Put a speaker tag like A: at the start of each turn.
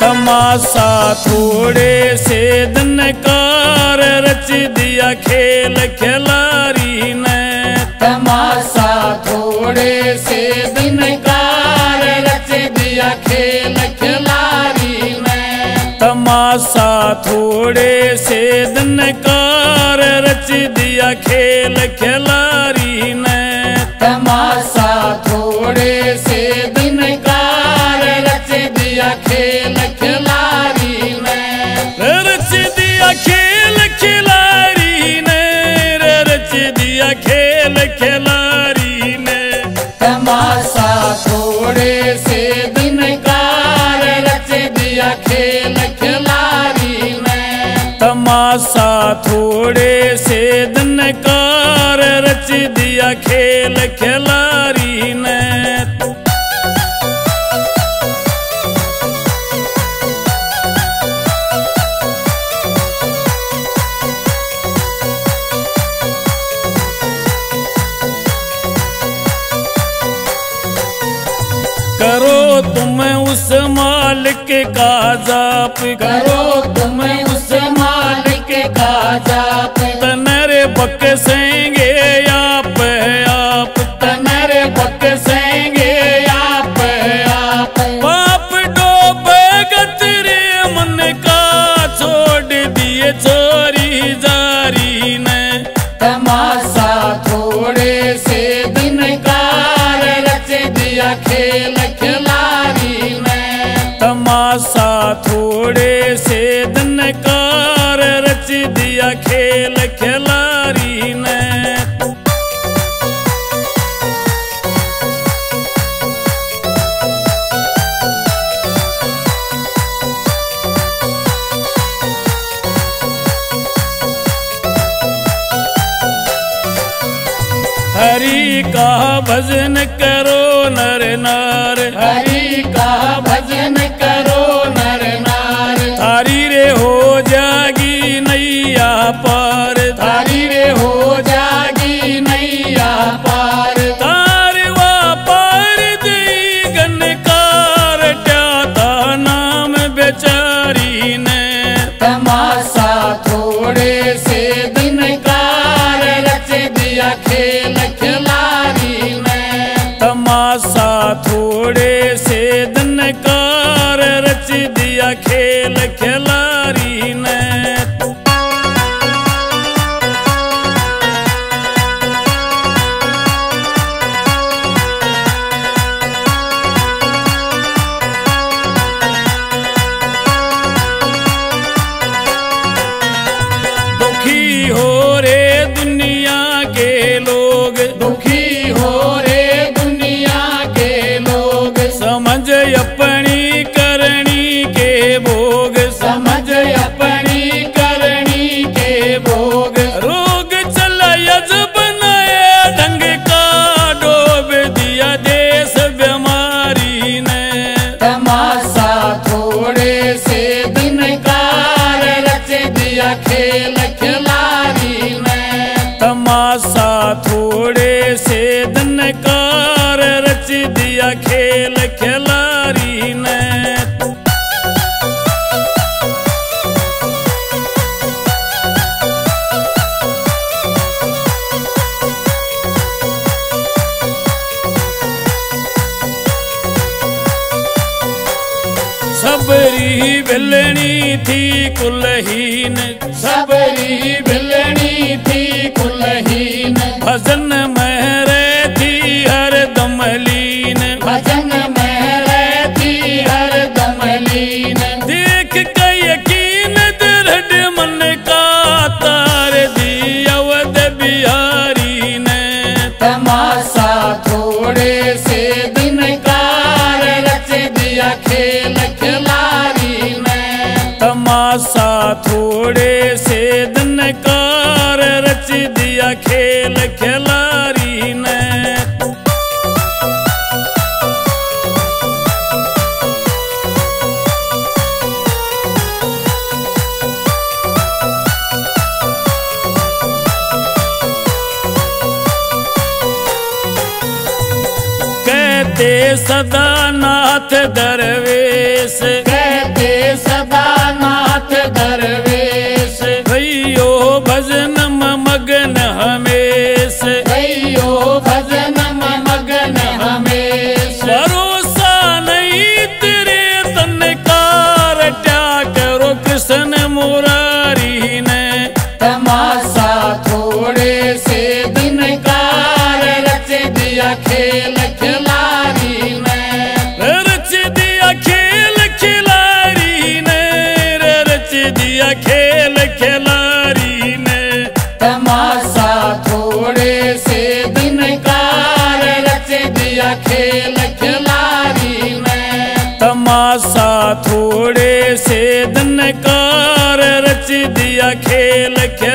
A: तमाशा थोड़े से दिन कार रच दिया खेल खिलारी ने।
B: तमाशा थोड़े से दिन कार रच दिया खेल खिलारी में
A: तमाशा थोड़े से दिन कार रच दिया खेल खिलारी ने
B: तमाशा थोड़े से दिन कार रच दिया खेल खिलारी में
A: रच दिया खेल खिलारी ने रच दिया खेल खिलारी ने।
B: तमाशा थोड़े से दिन कार रच दिया खेल खिलारी में
A: तमाशा थोड़े से खेल खिलारी ने। करो तुम उस मालिक का जाप।
B: करो तुम उस मालिक का जाप।
A: तनरे बकसेंगे आप छोड़ दिए चोरी जारी हरि का भजन करो नर नार।
B: हरि का भजन करो नर नार।
A: हरि रे हो जागी नैया पार।
B: हो
A: रे।
B: तमाशा थोड़े
A: सबरी बिलनी थी कुलहीन।
B: सबरी बिलनी थी कुलहीन।
A: भजन में रहती हर दम लीन
B: भजन थोड़े से दनकार रच दिया खेल खिलारी
A: ने। कहते सदा नाथ दरवेश
B: सदा नाथ दरवेश।
A: भैयो भजन
B: सा थोड़े से धनकार रच दिया खेल
A: खे